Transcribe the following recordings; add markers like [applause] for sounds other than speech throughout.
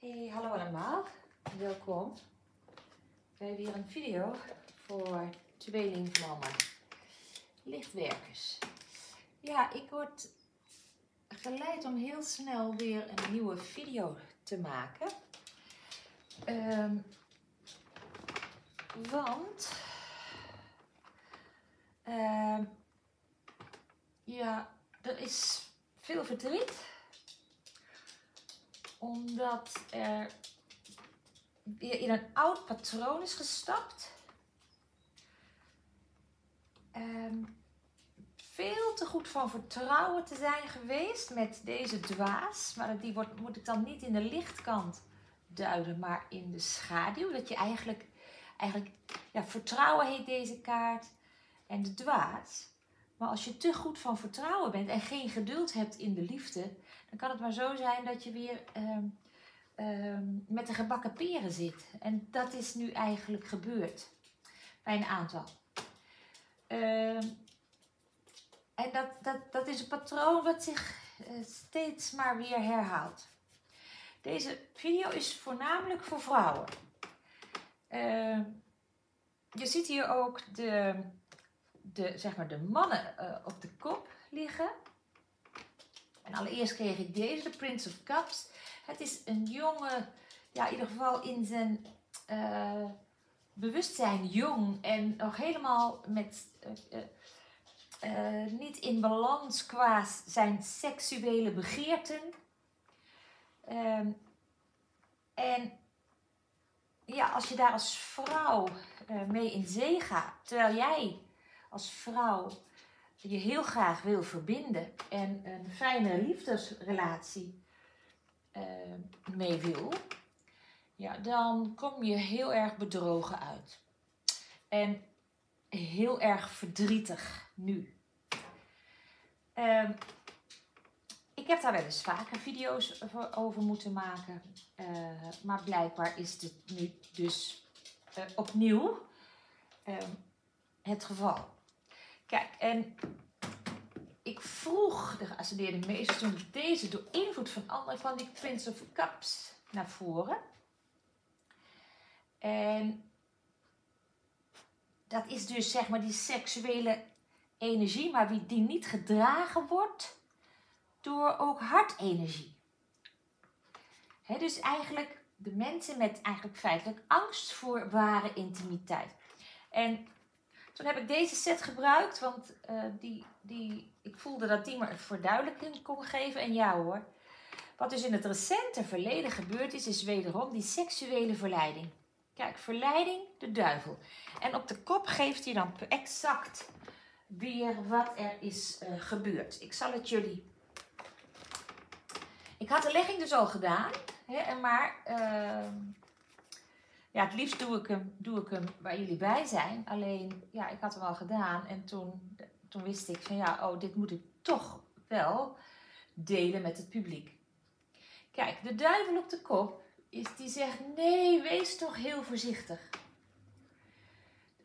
Hey, hallo allemaal. Welkom bij weer een video voor tweelingvlammen. Lichtwerkers. Ja, ik word geleid om heel snel weer een nieuwe video te maken. Ehm, want... ehm, ja, er is veel verdriet omdat er weer in een oud patroon is gestapt. Ehm, veel te goed van vertrouwen te zijn geweest met deze dwaas. Maar die wordt, moet ik dan niet in de lichtkant duiden, maar in de schaduw. Dat je eigenlijk, eigenlijk ja, vertrouwen heet deze kaart en de dwaas. Maar als je te goed van vertrouwen bent en geen geduld hebt in de liefde, dan kan het maar zo zijn dat je weer ehm, ehm, met de gebakken peren zit. En dat is nu eigenlijk gebeurd bij een aantal. Ehm, en dat, dat, dat is een patroon wat zich eh, steeds maar weer herhaalt. Deze video is voornamelijk voor vrouwen. je ziet hier ook de, de, zeg maar de mannen uh, op de kop liggen. En allereerst kreeg ik deze, de Prince of Cups. Het is een jonge, ja in ieder geval in zijn uh, bewustzijn jong en nog helemaal met, uh, niet in balans qua zijn seksuele begeerten. Um, en ja, als je daar als vrouw mee in zee gaat, terwijl jij als vrouw je heel graag wil verbinden en een fijne liefdesrelatie uh, mee wil, ja, dan kom je heel erg bedrogen uit. En heel erg verdrietig nu. Uh, ik heb daar wel eens vaker video's over moeten maken. Uh, maar blijkbaar is dit nu dus opnieuw ehm, het geval. Kijk, en ik vroeg de geascendeerde meester toen deze door invloed van anderen van die Prince of Cups naar voren. En dat is dus zeg maar die seksuele energie, maar die niet gedragen wordt door ook hartenergie. He, dus eigenlijk de mensen met eigenlijk feitelijk angst voor ware intimiteit. En toen heb ik deze set gebruikt, want uh, die, die, ik voelde dat die me verduidelijking kon geven. En ja hoor, wat dus in het recente verleden gebeurd is, is wederom die seksuele verleiding. Kijk, verleiding, de duivel. En op de kop geeft hij dan exact weer wat er is uh, gebeurd. Ik zal het jullie... Ik had de legging dus al gedaan, hè, maar... Uh, ja, het liefst doe ik, hem, doe ik hem waar jullie bij zijn. Alleen, ja, ik had hem al gedaan. En toen, toen wist ik van ja, oh, dit moet ik toch wel delen met het publiek. Kijk, de duivel op de kop, is, die zegt nee, wees toch heel voorzichtig.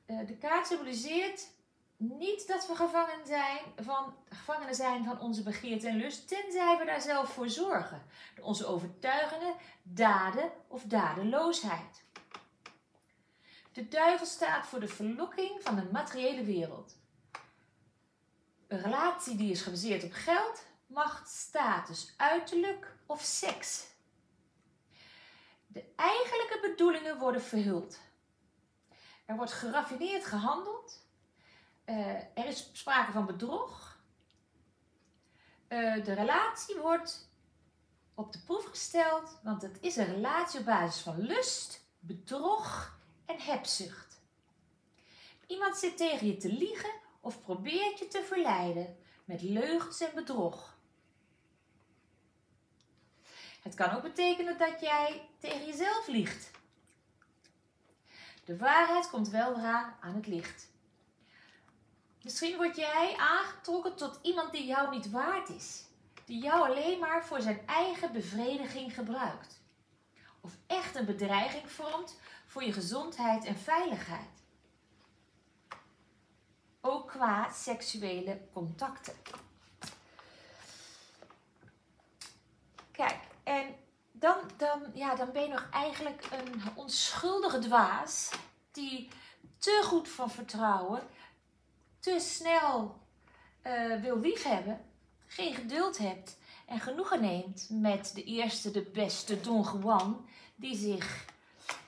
Uh, de kaart symboliseert niet dat we gevangen zijn van, gevangenen zijn van onze begeerte en lust, tenzij we daar zelf voor zorgen. Onze overtuigingen, daden of dadeloosheid. De duivel staat voor de verlokking van de materiële wereld. Een relatie die is gebaseerd op geld, macht, status, uiterlijk of seks. De eigenlijke bedoelingen worden verhuld. Er wordt geraffineerd gehandeld. Uh, er is sprake van bedrog. Uh, de relatie wordt op de proef gesteld, want het is een relatie op basis van lust, bedrog en hebzucht. Iemand zit tegen je te liegen of probeert je te verleiden met leugens en bedrog. Het kan ook betekenen dat jij tegen jezelf liegt. De waarheid komt weldra aan het licht. Misschien word jij aangetrokken tot iemand die jou niet waard is, die jou alleen maar voor zijn eigen bevrediging gebruikt. Of echt een bedreiging vormt voor je gezondheid en veiligheid. Ook qua seksuele contacten. Kijk, en dan, dan, ja, dan ben je nog eigenlijk een onschuldige dwaas die te goed van vertrouwen, te snel uh, wil liefhebben, geen geduld hebt en genoegen neemt met de eerste, de beste Don Juan die zich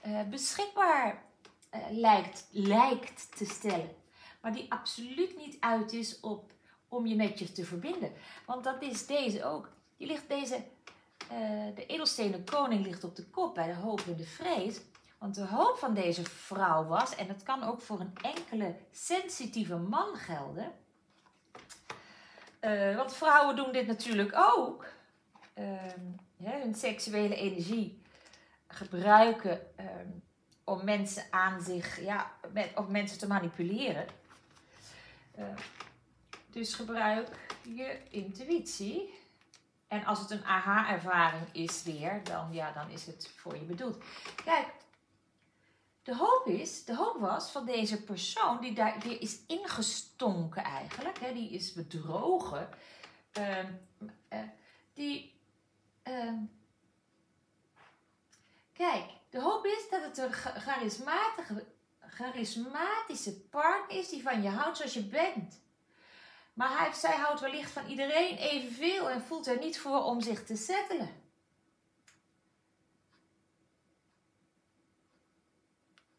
uh, beschikbaar uh, lijkt, lijkt te stellen. Maar die absoluut niet uit is op, om je met je te verbinden. Want dat is deze ook. Die ligt deze, uh, de edelstenen koning ligt op de kop bij de hoop en de vrees. Want de hoop van deze vrouw was, en dat kan ook voor een enkele sensitieve man gelden. Uh, want vrouwen doen dit natuurlijk ook. Uh, hun seksuele energie gebruiken uh, om mensen aan zich, ja, om mensen te manipuleren. Uh, dus gebruik je intuïtie. En als het een aha-ervaring is weer, dan, ja, dan is het voor je bedoeld. Kijk, de hoop is, de hoop was van deze persoon die daar die is ingestonken eigenlijk, hè, die is bedrogen, uh, uh, die, uh, kijk, de hoop is dat het een charismatische, charismatische partner is die van je houdt zoals je bent. Maar hij, zij houdt wellicht van iedereen evenveel en voelt er niet voor om zich te settelen.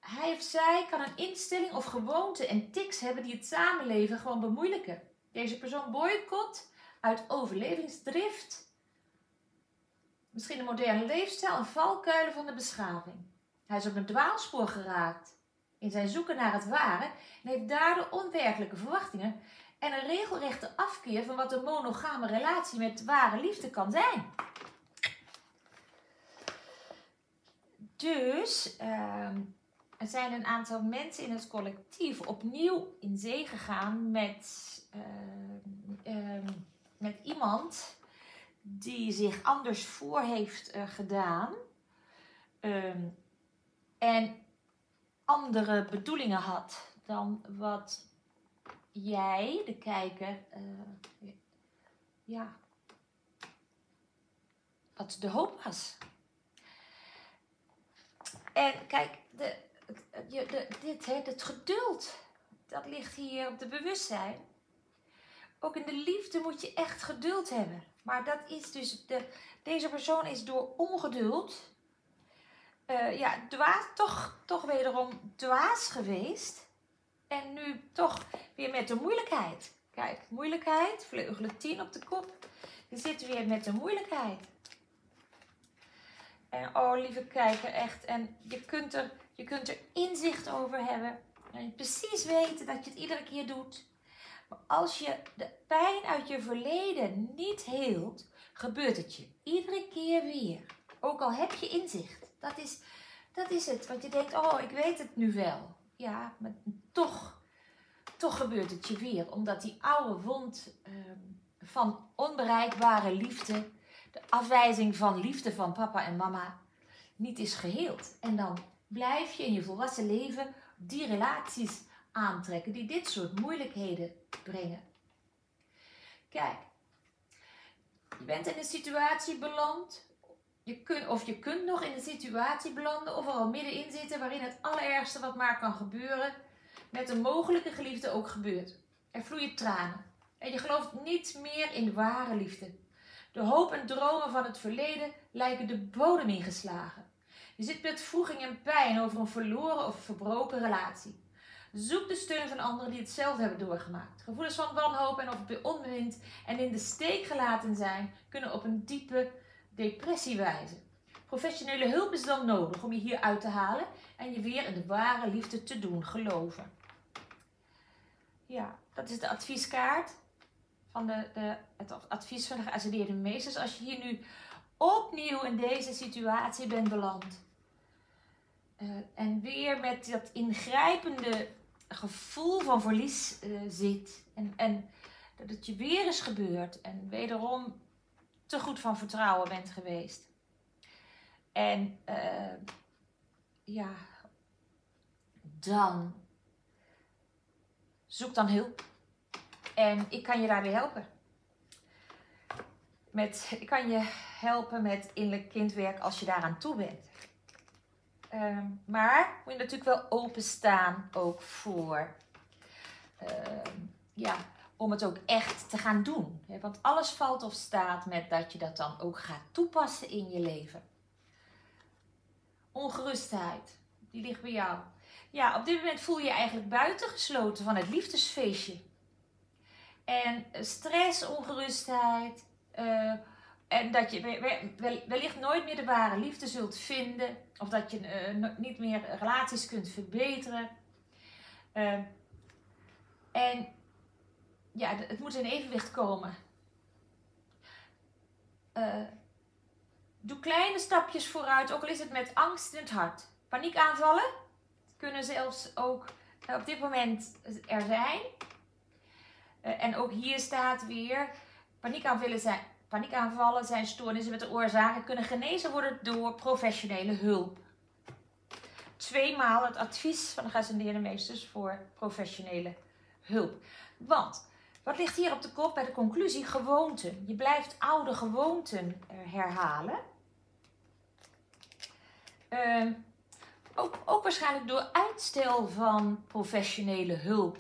Hij of zij kan een instelling of gewoonte en tics hebben die het samenleven gewoon bemoeilijken. Deze persoon boycott uit overlevingsdrift. Misschien een moderne leefstijl en valkuilen van de beschaving. Hij is op een dwaalspoor geraakt in zijn zoeken naar het ware en heeft daardoor onwerkelijke verwachtingen en een regelrechte afkeer van wat een monogame relatie met ware liefde kan zijn. Dus, uh, er zijn een aantal mensen in het collectief opnieuw in zee gegaan met, uh, uh, met iemand die zich anders voor heeft uh, gedaan ehm, en andere bedoelingen had dan wat jij, de kijker, eh, ja, wat de hoop was. En kijk, de, de, dit, hè, het geduld, dat ligt hier op de bewustzijn. Ook in de liefde moet je echt geduld hebben. Maar dat is dus, de, deze persoon is door ongeduld, uh, ja, dwaas, toch, toch wederom dwaas geweest. En nu toch weer met de moeilijkheid. Kijk, moeilijkheid, vleugelen 10 op de kop. Je zit weer met de moeilijkheid. En oh, lieve kijker, echt. En je kunt er je kunt er inzicht over hebben. En precies weten dat je het iedere keer doet. Maar als je de pijn uit je verleden niet heelt, gebeurt het je iedere keer weer. Ook al heb je inzicht. Dat is, dat is het. Want je denkt, oh, ik weet het nu wel. Ja, maar toch, toch gebeurt het je weer. Omdat die oude wond uh, van onbereikbare liefde, de afwijzing van liefde van papa en mama, niet is geheeld. En dan blijf je in je volwassen leven die relaties aantrekken die dit soort moeilijkheden brengen. Kijk, je bent in een situatie beland, je of je kunt nog in een situatie belanden of er al middenin zitten waarin het allerergste wat maar kan gebeuren met een mogelijke geliefde ook gebeurt. Er vloeien tranen en je gelooft niet meer in ware liefde. De hoop en dromen van het verleden lijken de bodem ingeslagen. Je zit met vroeging en pijn over een verloren of verbroken relatie. Zoek de steun van anderen die hetzelfde hebben doorgemaakt. Gevoelens van wanhoop en of onbewind en in de steek gelaten zijn, kunnen op een diepe depressie wijzen. Professionele hulp is dan nodig om je hier uit te halen en je weer in de ware liefde te doen geloven. Ja, dat is de advieskaart van de, de, het advies van de geassoleerde meesters. Als je hier nu opnieuw in deze situatie bent beland, uh, en weer met dat ingrijpende gevoel van verlies uh, zit. En, en dat het je weer is gebeurd. En wederom te goed van vertrouwen bent geweest. En uh, ja, dan zoek dan hulp. En ik kan je daarbij helpen. met, ik kan je helpen met innerlijk kindwerk als je daaraan toe bent. Ehm, maar moet je natuurlijk wel openstaan ook voor, ehm, ja, om het ook echt te gaan doen. Want alles valt of staat met dat je dat dan ook gaat toepassen in je leven. Ongerustheid, die ligt bij jou. Ja, op dit moment voel je je eigenlijk buitengesloten van het liefdesfeestje. En stress, ongerustheid, uh, en dat je wellicht nooit meer de ware liefde zult vinden. Of dat je uh, niet meer relaties kunt verbeteren. Uh, en ja, het moet in evenwicht komen. Uh, doe kleine stapjes vooruit, ook al is het met angst in het hart. Paniekaanvallen kunnen zelfs ook op dit moment er zijn. En ook hier staat weer, paniekaanvallen zijn, Paniekaanvallen zijn stoornissen met de oorzaken kunnen genezen worden door professionele hulp. Tweemaal het advies van de geascendeerde meesters voor professionele hulp. Want, wat ligt hier op de kop bij de conclusie? Gewoonten. Je blijft oude gewoonten herhalen. Uh, ook, ook, waarschijnlijk door uitstel van professionele hulp.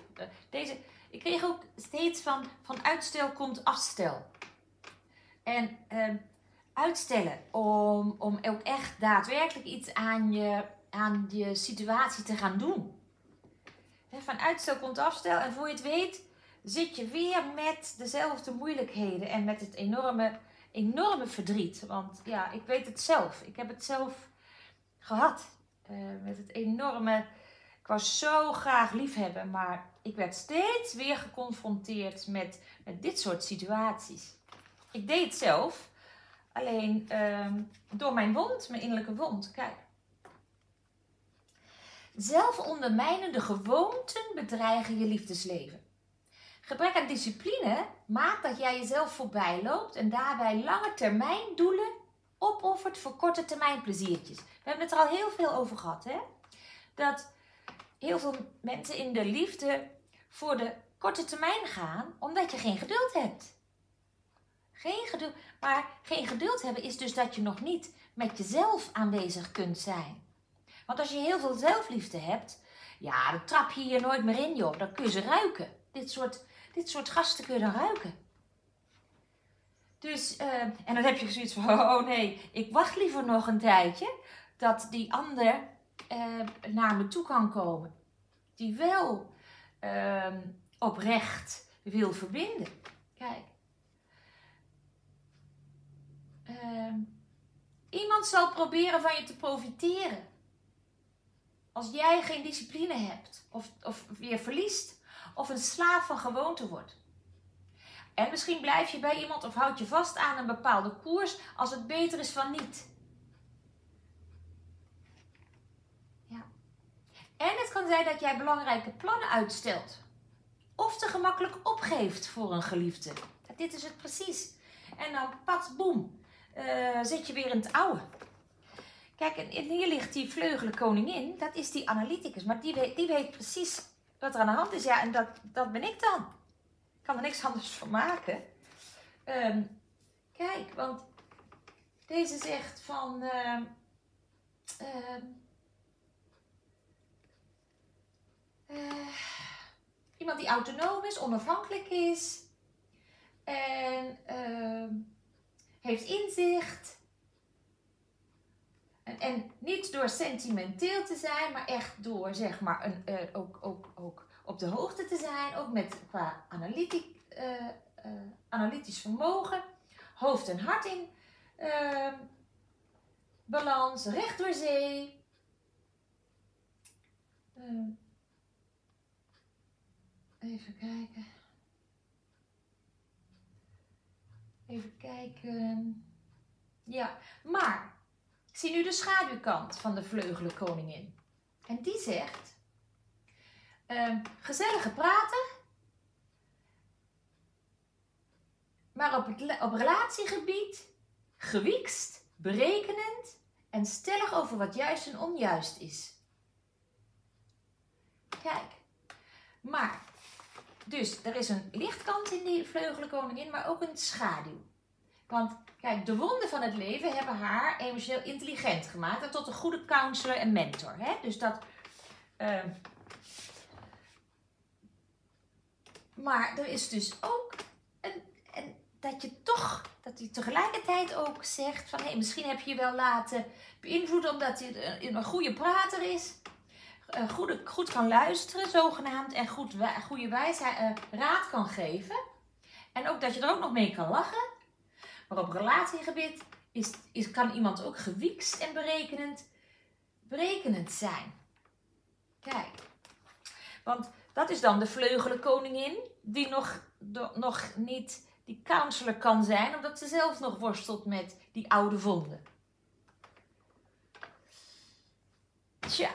Deze, ik kreeg ook steeds van, van uitstel komt afstel. En ehm, uitstellen om, om ook echt daadwerkelijk iets aan je, aan je situatie te gaan doen. van uitstel komt afstel en voor je het weet zit je weer met dezelfde moeilijkheden en met het enorme, enorme verdriet. Want ja, ik weet het zelf. Ik heb het zelf gehad. Uh, met het enorme. Ik was zo graag liefhebben, maar ik werd steeds weer geconfronteerd met, dit soort situaties. Ik deed het zelf, alleen ehm, door mijn wond, mijn innerlijke wond. Kijk. Zelfondermijnende gewoonten bedreigen je liefdesleven. Gebrek aan discipline maakt dat jij jezelf voorbij loopt en daarbij lange termijn doelen opoffert voor korte termijn pleziertjes. We hebben het er al heel veel over gehad, hè? Dat heel veel mensen in de liefde voor de korte termijn gaan omdat je geen geduld hebt. Geen geduld. Maar geen geduld hebben is dus dat je nog niet met jezelf aanwezig kunt zijn. Want als je heel veel zelfliefde hebt, ja, dan trap je je nooit meer in, joh. Dan kun je ze ruiken. Dit soort, dit soort gasten kun je dan ruiken. Dus, uh, en dan heb je zoiets van, [laughs] oh nee, ik wacht liever nog een tijdje dat die ander uh, naar me toe kan komen. Die wel uh, oprecht wil verbinden. Kijk. Uh, iemand zal proberen van je te profiteren. Als jij geen discipline hebt, of, of weer verliest, of een slaaf van gewoonte wordt. En misschien blijf je bij iemand of houd je vast aan een bepaalde koers als het beter is van niet. Ja. En het kan zijn dat jij belangrijke plannen uitstelt. Of te gemakkelijk opgeeft voor een geliefde. Dit is het precies. En dan pat, boem uh, zit je weer in het oude. Kijk, en hier ligt die vleugelen koningin, dat is die analyticus, maar die weet, die weet precies wat er aan de hand is. Ja, en dat, dat ben ik dan. Ik kan er niks anders van maken. Um, kijk, want deze zegt van. Uh, uh, iemand die autonoom is, onafhankelijk is. En ehm, heeft inzicht. En, en, niet door sentimenteel te zijn, maar echt door zeg maar een, uh, ook, ook, ook op de hoogte te zijn. Ook met qua analytiek, uh, analytisch vermogen. Hoofd en hart in ehm, balans, recht door zee. Ehm, even kijken. Even kijken. Ja, maar ik zie nu de schaduwkant van de vleugelenkoningin. En die zegt: uh, gezellige praten, maar op, het, op relatiegebied gewiekst, berekenend en stellig over wat juist en onjuist is. Kijk, maar dus er is een lichtkant in die vleugelenkoningin, maar ook een schaduw. Want kijk, de wonden van het leven hebben haar emotioneel intelligent gemaakt en tot een goede counselor en mentor. Hè? Dus dat. ehm, maar er is dus ook een, dat je toch, dat hij tegelijkertijd ook zegt van hé, misschien heb je je wel laten beïnvloeden omdat hij een goede prater is. Eh, goede, goed kan luisteren, zogenaamd, en goed, goede wijsheid, eh, raad kan geven. En ook dat je er ook nog mee kan lachen. Maar op relatiegebied is, is, kan iemand ook gewiekst en berekenend, berekenend zijn. Kijk. Want dat is dan de vleugelenkoningin die nog, nog niet die counselor kan zijn, omdat ze zelf nog worstelt met die oude wonden. Tja,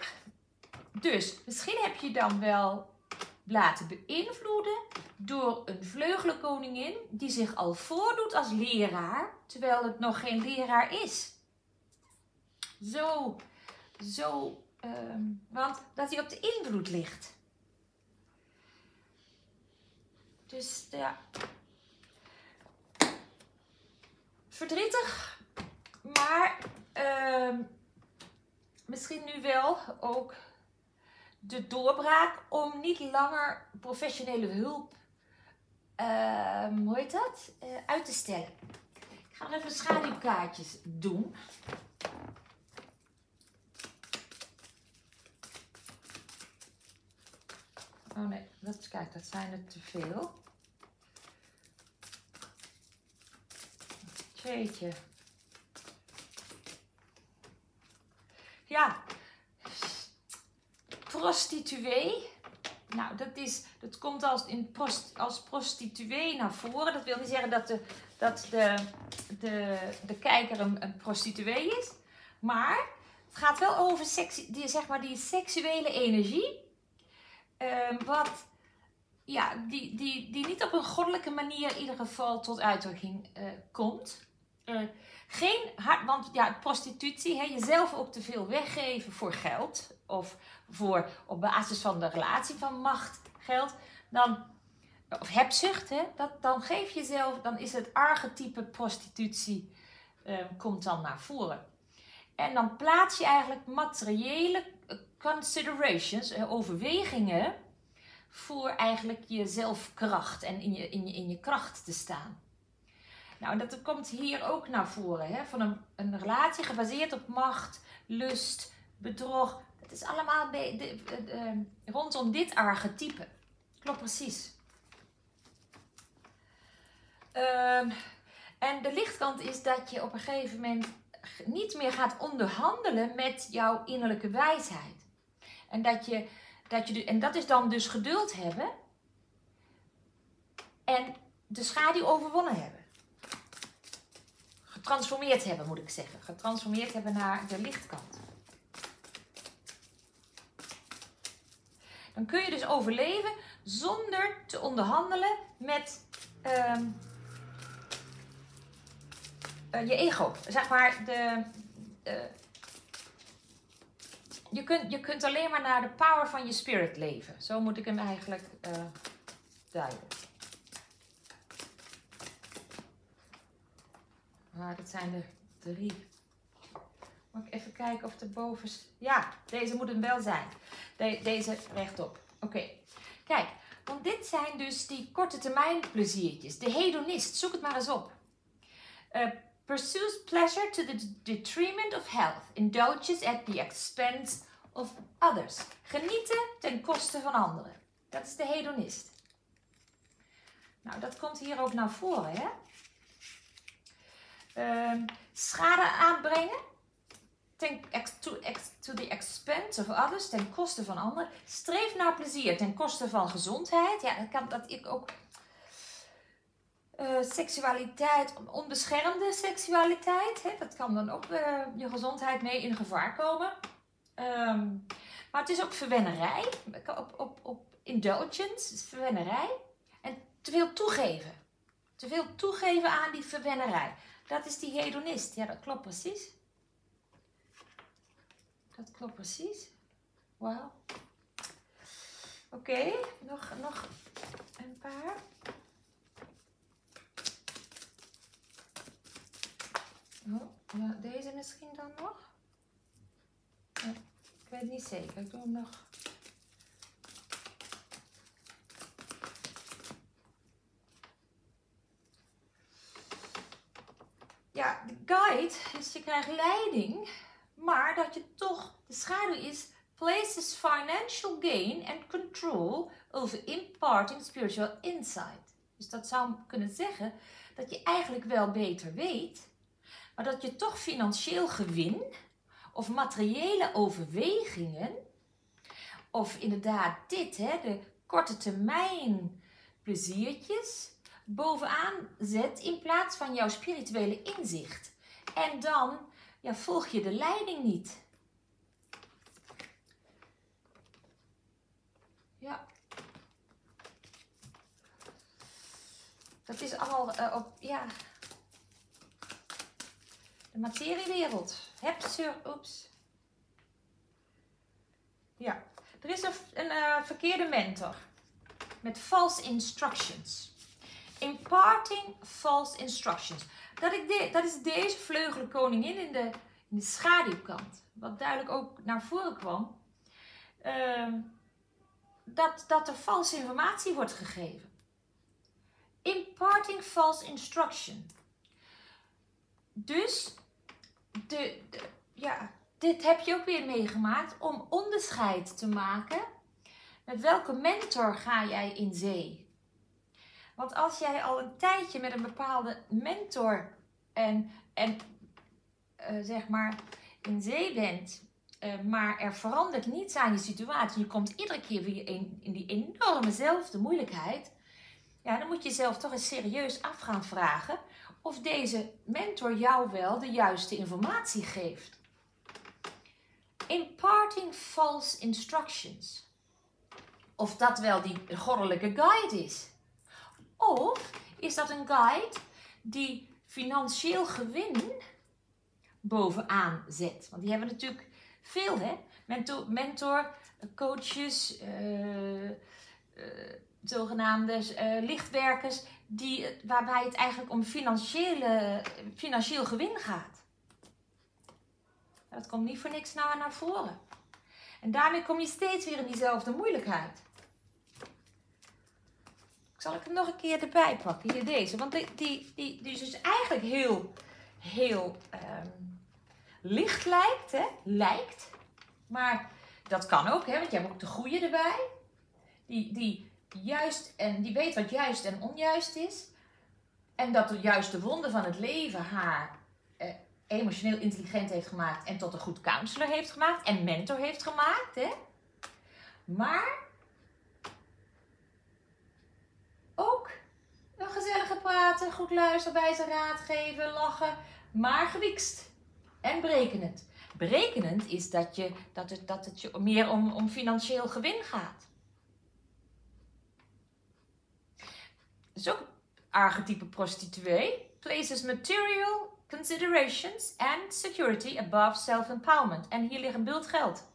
dus misschien heb je dan wel laten beïnvloeden door een vleugelenkoningin die zich al voordoet als leraar, terwijl het nog geen leraar is. Zo, zo, ehm, want dat hij op de invloed ligt. Dus ja. Verdrietig, maar ehm, misschien nu wel ook de doorbraak om niet langer professionele hulp, ehm, hoe heet dat, Eh, uit te stellen. Ik ga even schaduwkaartjes doen. Oh nee, dat, kijk, dat zijn er te veel. Jeetje. Ja, prostituee. Nou, dat, is, dat komt als, in prost, als prostituee naar voren. Dat wil niet zeggen dat de, dat de, de, de kijker een, prostituee is. Maar het gaat wel over die, zeg maar die seksuele energie. Ehm, wat, ja, die, die, die niet op een goddelijke manier in ieder geval tot uitdrukking eh, komt. Eh, geen want ja, prostitutie, hè, jezelf ook te veel weggeven voor geld. Of voor, op basis van de relatie van macht, geld. Dan, of hebzucht, hè, dat, dan geef je zelf, dan is het archetype prostitutie, eh, komt dan naar voren. En dan plaats je eigenlijk materiële considerations, eh, overwegingen, voor eigenlijk je zelfkracht en in je, in je, in je kracht te staan. Nou, dat komt hier ook naar voren. Hè? Van een, een relatie gebaseerd op macht, lust, bedrog. Het is allemaal de- de- rondom dit archetype. Klopt precies. Ehm, en de lichtkant is dat je op een gegeven moment niet meer gaat onderhandelen met jouw innerlijke wijsheid. En dat, je, dat, je, en dat is dan dus geduld hebben en de schaduw overwonnen hebben. Getransformeerd hebben, moet ik zeggen. Getransformeerd hebben naar de lichtkant. Dan kun je dus overleven zonder te onderhandelen met ehm, eh, je ego. Zeg maar, de, eh, je, kunt, je kunt alleen maar naar de power van je spirit leven. Zo moet ik hem eigenlijk eh duiden. Maar dat zijn er drie. Moet ik even kijken of de boven... Ja, deze moet hem wel zijn. De- deze rechtop. Oké. Kijk, want dit zijn dus die korte termijn pleziertjes. De hedonist, zoek het maar eens op. Uh, pursues pleasure to the detriment of health. Indulges at the expense of others. Genieten ten koste van anderen. Dat is de hedonist. Nou, dat komt hier ook naar voren, hè? Ehm, schade aanbrengen ten, to, the expense of others, ten koste van anderen. Streef naar plezier ten koste van gezondheid. Ja, dat kan dat ik ook. eh, seksualiteit, onbeschermde seksualiteit, hè, dat kan dan ook eh, je gezondheid mee in gevaar komen. Ehm, maar het is ook verwennerij, op, op, op indulgence, verwennerij. En te veel toegeven. Te veel toegeven aan die verwennerij. Dat is die hedonist. Ja, dat klopt precies. Dat klopt precies. Wauw. Oké, nog, nog een paar. Oh, deze misschien dan nog? ik weet niet zeker. Ik doe hem nog. Guide is je krijgt leiding, maar dat je toch, de schaduw is places financial gain and control over imparting spiritual insight. Dus dat zou kunnen zeggen dat je eigenlijk wel beter weet, maar dat je toch financieel gewin of materiële overwegingen, of inderdaad dit, hè, de korte termijn pleziertjes, bovenaan zet in plaats van jouw spirituele inzicht. En dan ja, volg je de leiding niet. Ja. Dat is allemaal uh, op, ja, de materiewereld. Heb ze, oeps. Ja, er is een, uh, verkeerde mentor met false instructions. Imparting false instructions. Dat, dat is deze vleugelenkoningin in de, in de schaduwkant. Wat duidelijk ook naar voren kwam. Uh, dat, dat er valse informatie wordt gegeven. Imparting false instruction. Dus de, ja, dit heb je ook weer meegemaakt om onderscheid te maken. Met welke mentor ga jij in zee? Want als jij al een tijdje met een bepaalde mentor en, en uh, zeg maar in zee bent, uh, maar er verandert niets aan je situatie, je komt iedere keer weer in, in die enormezelfde moeilijkheid, ja, dan moet je jezelf toch eens serieus af gaan vragen of deze mentor jou wel de juiste informatie geeft. Imparting false instructions. Of dat wel die goddelijke guide is. Of is dat een guide die financieel gewin bovenaan zet? Want die hebben natuurlijk veel, hè? Mentor, coaches, uh, uh, zogenaamde uh, lichtwerkers, die, waarbij het eigenlijk om financiële, financieel gewin gaat. Dat komt niet voor niks naar, naar voren. En daarmee kom je steeds weer in diezelfde moeilijkheid. Zal ik hem nog een keer erbij pakken? Hier deze. Want die, die, die, is dus eigenlijk heel, heel um, licht lijkt. Hè? Lijkt. Maar dat kan ook, hè? want je hebt ook de goede erbij. Die, die juist en die weet wat juist en onjuist is. En dat de juiste wonde van het leven haar eh, emotioneel intelligent heeft gemaakt en tot een goed counselor heeft gemaakt en mentor heeft gemaakt. Hè? Maar ook een gezellige praten, goed luisteren, bij zijn raad geven, lachen, maar gewikst en berekenend. Berekenend is dat, je, dat, het, dat het je meer om, om financieel gewin gaat. Dat is ook archetype prostituee. Places material considerations and security above self-empowerment. En hier ligt een bult geld.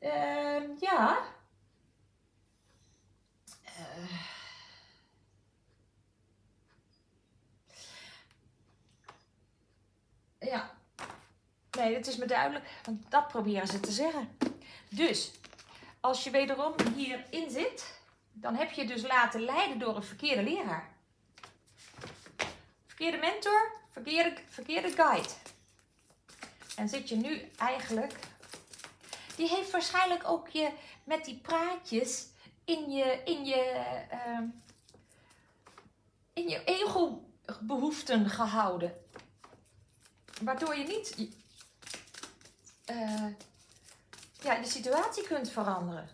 Uh, ja. Uh. Ja. Nee, dat is me duidelijk. Want dat proberen ze te zeggen. Dus, als je wederom hierin zit, dan heb je dus laten leiden door een verkeerde leraar. Verkeerde mentor, verkeerde, verkeerde guide. En zit je nu eigenlijk. Die heeft waarschijnlijk ook je met die praatjes in je, in je, uh, in je ego-behoeften gehouden. Waardoor je niet uh, ja, de situatie kunt veranderen.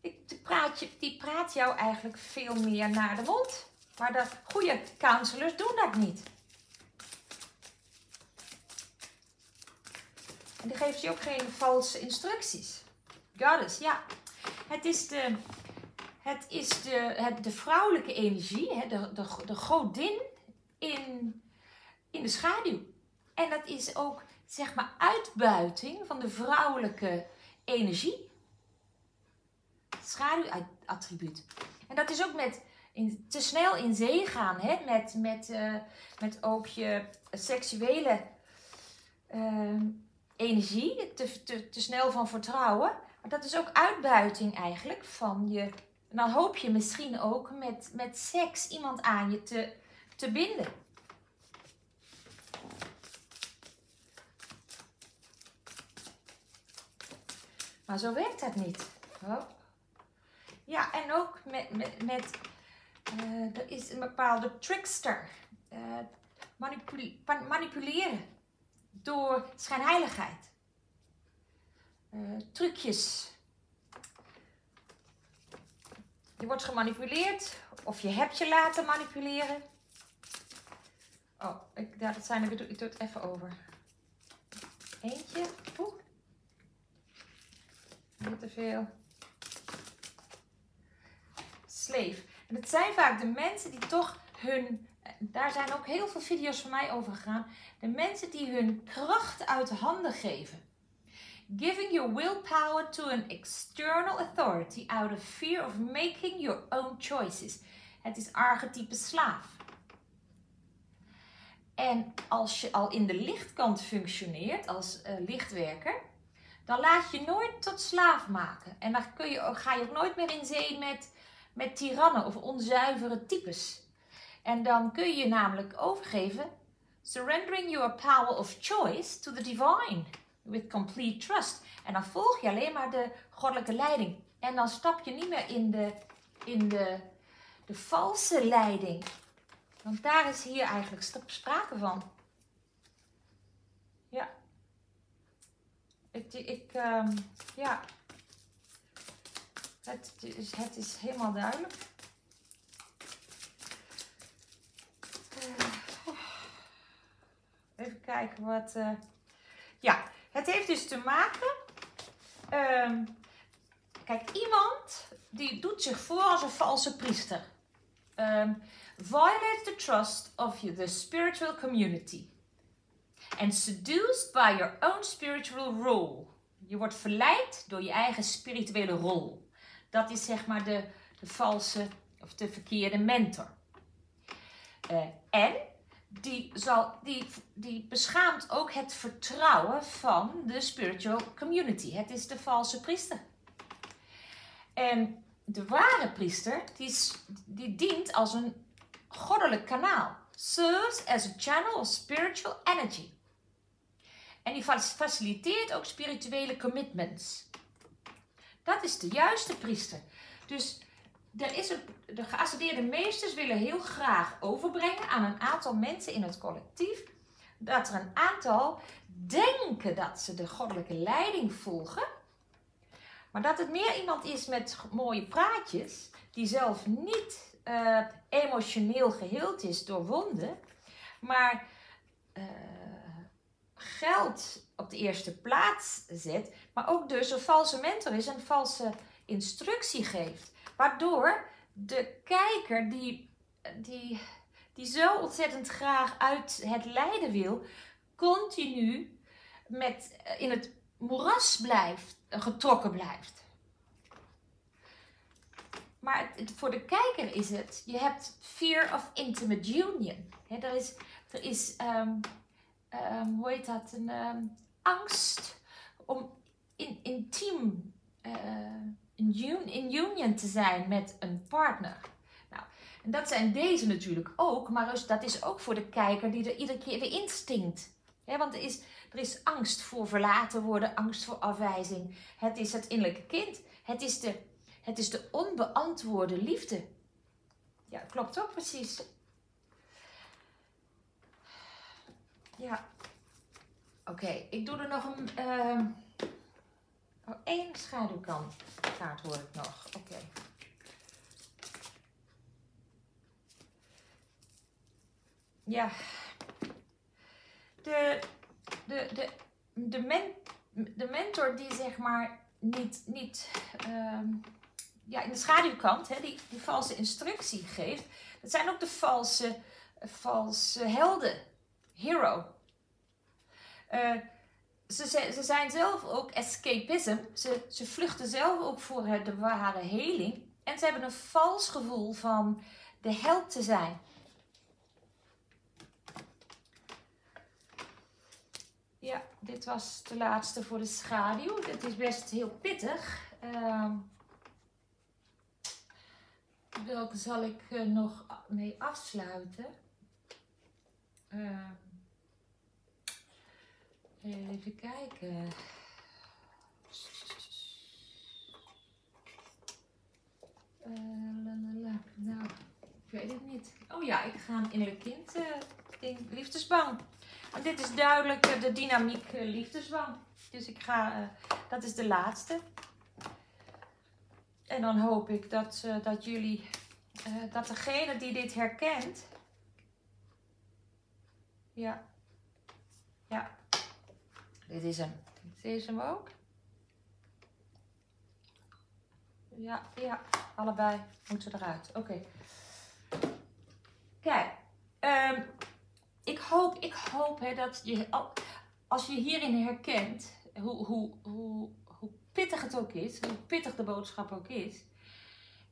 Die, praat je, die praat jou eigenlijk veel meer naar de mond. Maar de goede counselors doen dat niet. En die geven je ook geen valse instructies. Goddess, ja. Het is de, het is de, het, de vrouwelijke energie, hè, de, de, de godin in, in de schaduw. En dat is ook, zeg maar, uitbuiting van de vrouwelijke energie. Schaduwattribuut. En dat is ook met in, te snel in zee gaan hè? Met, met, uh, met ook je seksuele uh, energie, te, te, te snel van vertrouwen. Dat is ook uitbuiting eigenlijk van je. En dan hoop je misschien ook met, met seks iemand aan je te, te binden. Maar zo werkt dat niet. Ja, en ook met, met, uh, er is een bepaalde trickster. Uh, manipuleren door schijnheiligheid. Uh, trucjes. Je wordt gemanipuleerd of je hebt je laten manipuleren. Oh, ik, dat zijn er, doe het even over. Eentje. Niet te veel. Sleef. En het zijn vaak de mensen die toch hun, daar zijn ook heel veel video's van mij over gegaan, de mensen die hun kracht uit handen geven. Giving your willpower to an external authority out of fear of making your own choices. Het is archetype slaaf. En als je al in de lichtkant functioneert als uh, lichtwerker, dan laat je nooit tot slaaf maken. En dan kun je, ga je ook nooit meer in zee met met tirannen of onzuivere types. En dan kun je namelijk overgeven, surrendering your power of choice to the divine with complete trust. En dan volg je alleen maar de goddelijke leiding. En dan stap je niet meer in de, in de, de valse leiding. Want daar is hier eigenlijk sprake van. Ja. Ik, ik um, ja, het is, het is helemaal duidelijk. Eh, even kijken wat. Uh, ja, dus te maken. Um, kijk, iemand die doet zich voor als een valse priester. Um, violate the trust of the spiritual community. And seduced by your own spiritual role. Je wordt verleid door je eigen spirituele rol. Dat is zeg maar de, de valse of de verkeerde mentor. Uh, en die, zal, die, die beschaamt ook het vertrouwen van de spiritual community. Het is de valse priester. En de ware priester, die, die dient als een goddelijk kanaal. Serves as a channel of spiritual energy. En die faciliteert ook spirituele commitments. Dat is de juiste priester. Dus er is een, de geascendeerde meesters willen heel graag overbrengen aan een aantal mensen in het collectief. Dat er een aantal denken dat ze de goddelijke leiding volgen. Maar dat het meer iemand is met mooie praatjes, die zelf niet uh, emotioneel geheeld is door wonden, maar uh, geld op de eerste plaats zet, maar ook dus een valse mentor is en valse instructie geeft. Waardoor de kijker die, die, die zo ontzettend graag uit het lijden wil, continu met, eh, in het moeras blijft, eh, getrokken blijft. Maar voor de kijker is het, je hebt fear of intimate union. er is, er is um, um, hoe heet dat, een um, angst om in, intiem uh, in, union te zijn met een partner. Nou, en dat zijn deze natuurlijk ook, maar dus, dat is ook voor de kijker die er iedere keer weer instinkt. He, want er is, er is angst voor verlaten worden, angst voor afwijzing. Het is het innerlijke kind. Het is de, het is de onbeantwoorde liefde. Ja, klopt ook precies. Ja. Oké, ik doe er nog een... Uh, oh, één schaduwkant hoor ik nog. Oké. Ja. De, de, de, de, men, de mentor die zeg maar niet, niet um, ja, in de schaduwkant, hè, die, die valse instructie geeft. Dat zijn ook de valse, valse helden hero. Uh, ze, ze zijn zelf ook escapism. Ze, ze vluchten zelf ook voor de ware heling. En ze hebben een vals gevoel van de held te zijn. Ja, dit was de laatste voor de schaduw. Het is best heel pittig. Uh, welke zal ik uh, nog mee afsluiten? Uh, even kijken. Uh, nou, ik weet het niet. Oh ja, ik ga een innerlijk kind in liefdesbang. En dit is duidelijk de dynamiek liefdesbang. Dus ik ga, dat is de laatste. En dan hoop ik dat, uh, dat jullie, uh, dat degene die dit herkent, ja, ja, dit is hem. Dit is hem ook. Ja, ja, allebei moeten eruit. Oké. Kijk, um, ik hoop, ik hoop hè, dat je, als je hierin herkent hoe, hoe, hoe, hoe pittig het ook is, hoe pittig de boodschap ook is,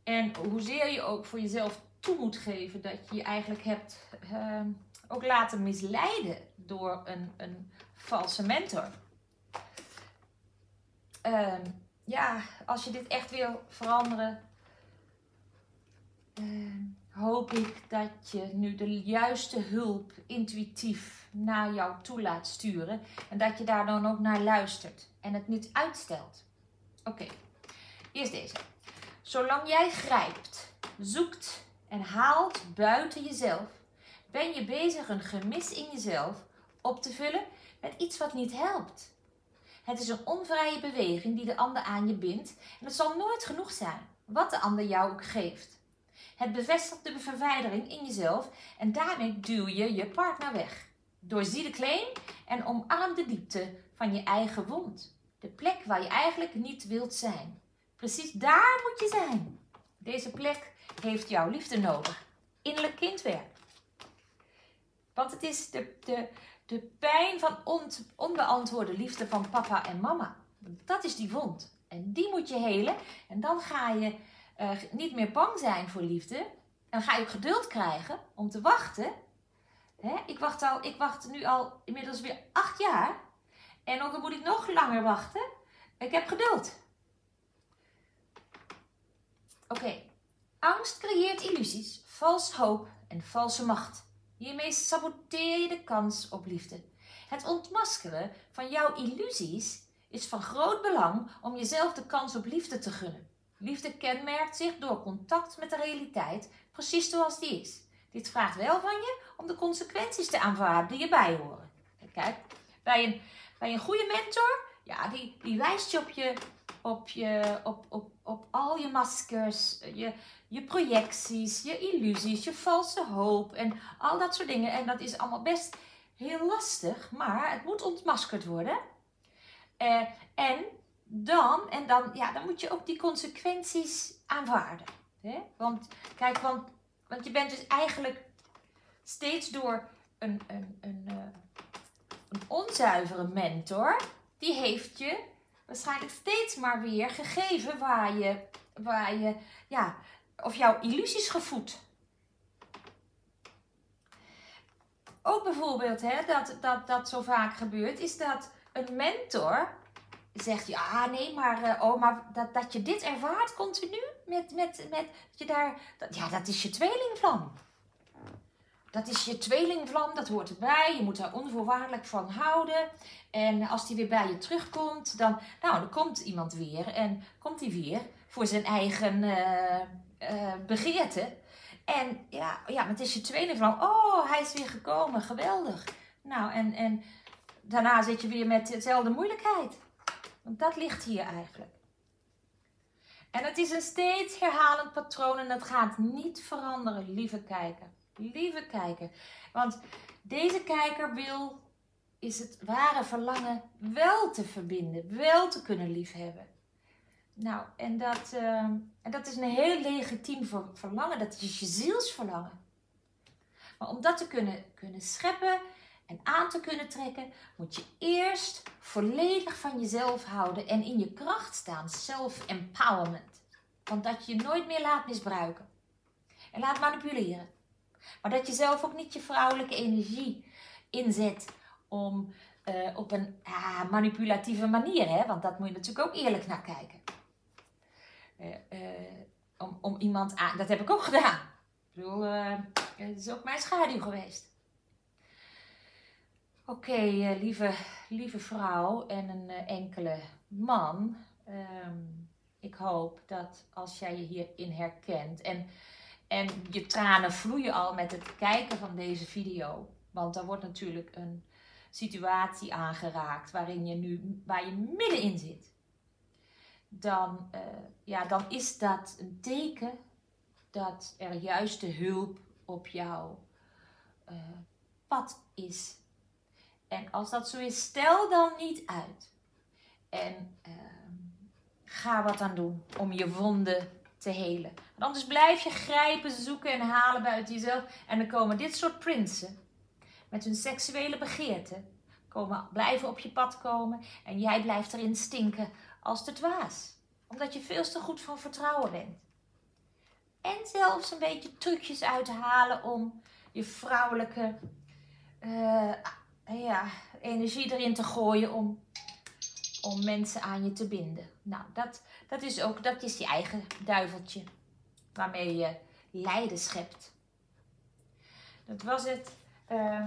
en hoezeer je ook voor jezelf toe moet geven dat je je eigenlijk hebt uh, ook laten misleiden door een, een valse mentor. Uh, ja, als je dit echt wil veranderen, uh, hoop ik dat je nu de juiste hulp intuïtief naar jou toe laat sturen. En dat je daar dan ook naar luistert en het niet uitstelt. Oké, okay. eerst deze. Zolang jij grijpt, zoekt en haalt buiten jezelf, ben je bezig een gemis in jezelf op te vullen met iets wat niet helpt. Het is een onvrije beweging die de ander aan je bindt en het zal nooit genoeg zijn, wat de ander jou ook geeft. Het bevestigt de verwijdering in jezelf en daarmee duw je je partner weg. Doorzie de claim en omarm de diepte van je eigen wond. De plek waar je eigenlijk niet wilt zijn. Precies daar moet je zijn. Deze plek heeft jouw liefde nodig. Innerlijk kindwerk. Want het is de, de, de pijn van onbeantwoorde liefde van papa en mama. Dat is die wond. En die moet je helen. En dan ga je uh, niet meer bang zijn voor liefde. En ga je ook geduld krijgen om te wachten. Hè? Ik, wacht al, ik wacht nu al inmiddels weer acht jaar. En ook dan moet ik nog langer wachten. Ik heb geduld. Oké. Angst creëert illusies, vals hoop en valse macht. Hiermee saboteer je de kans op liefde. Het ontmaskeren van jouw illusies is van groot belang om jezelf de kans op liefde te gunnen. Liefde kenmerkt zich door contact met de realiteit, precies zoals die is. Dit vraagt wel van je om de consequenties te aanvaarden die erbij horen. Kijk, bij een, bij een goede mentor, ja, die, die wijst je op je, op, je, op, op, op al je maskers, je, je projecties, je illusies, je valse hoop en al dat soort dingen. En dat is allemaal best heel lastig, maar het moet ontmaskerd worden. Uh, en dan, en dan, ja, dan moet je ook die consequenties aanvaarden. Hè? Want kijk, want, want je bent dus eigenlijk steeds door een, een, een, uh, een onzuivere mentor, die heeft je waarschijnlijk steeds maar weer gegeven waar je, waar je ja, of jouw illusies gevoed. Ook bijvoorbeeld, hè, dat, dat, dat zo vaak gebeurt, is dat een mentor zegt, ja nee, maar, uh, oh, maar dat, dat je dit ervaart continu, met, met, met je daar, dat, ja, dat is je tweelingvlam. Dat is je tweelingvlam, dat hoort erbij. Je moet daar onvoorwaardelijk van houden. En als die weer bij je terugkomt, dan, nou, dan komt iemand weer en komt hij weer voor zijn eigen uh, begeerte. En ja, ja, het is je tweelingvlam. Oh, hij is weer gekomen, geweldig. Nou, en, en daarna zit je weer met dezelfde moeilijkheid. Want dat ligt hier eigenlijk. En het is een steeds herhalend patroon en dat gaat niet veranderen, lieve kijker. Lieve kijker. Want deze kijker wil, is het ware verlangen wel te verbinden, wel te kunnen liefhebben. Nou, en dat, uh, en dat is een heel legitiem verlangen, dat is je zielsverlangen. Maar om dat te kunnen, kunnen scheppen en aan te kunnen trekken, moet je eerst volledig van jezelf houden en in je kracht staan. Self-empowerment. Want dat je je nooit meer laat misbruiken. En laat manipuleren. Maar dat je zelf ook niet je vrouwelijke energie inzet om uh, op een ah, manipulatieve manier, hè? want dat moet je natuurlijk ook eerlijk naar kijken. Uh, uh, om, om iemand aan, dat heb ik ook gedaan. Ik bedoel, het is ook mijn schaduw geweest. Oké, lieve, lieve vrouw en een enkele man. Um, ik hoop dat als jij je hierin herkent en, en je tranen vloeien al met het kijken van deze video. Want er wordt natuurlijk een situatie aangeraakt waarin je nu, waar je middenin zit. Dan, uh, ja, dan is dat een teken dat er juiste hulp op jouw uh, pad is. En als dat zo is, stel dan niet uit. En uh, ga wat aan doen om je wonden te helen. Want anders blijf je grijpen, zoeken en halen buiten jezelf. En dan komen dit soort prinsen met hun seksuele begeerte komen, blijven op je pad komen. En jij blijft erin stinken als de dwaas. Omdat je veel te goed van vertrouwen bent. En zelfs een beetje trucjes uithalen om je vrouwelijke uh, ja, energie erin te gooien om om mensen aan je te binden. Nou, dat, dat is ook dat is je eigen duiveltje waarmee je lijden schept. Dat was het. Uh,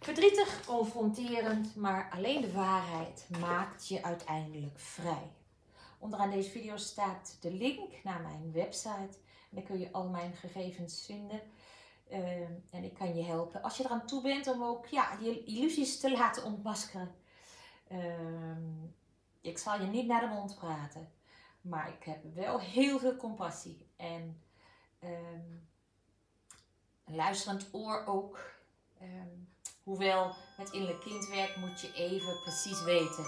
verdrietig, confronterend, maar alleen de waarheid maakt je uiteindelijk vrij. Onderaan deze video staat de link naar mijn website. Daar kun je al mijn gegevens vinden. Uh, en ik kan je helpen als je eraan toe bent om ook ja, je illusies te laten ontmaskeren. Uh, ik zal je niet naar de mond praten, maar ik heb wel heel veel compassie en um, een luisterend oor ook. Um, hoewel met innerlijk kindwerk moet je even precies weten.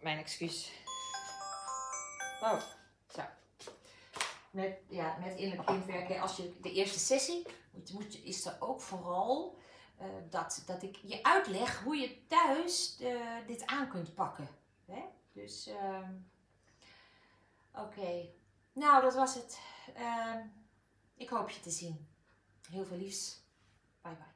Mijn excuus. Oh. Met, ja, met innerlijk kindwerk, als je de eerste sessie moet, moet, is er ook vooral uh, dat, dat ik je uitleg hoe je thuis uh, dit aan kunt pakken. Hè? Dus, uh, oké. Nou, dat was het. Ehm, ik hoop je te zien. Heel veel liefs. Bye bye.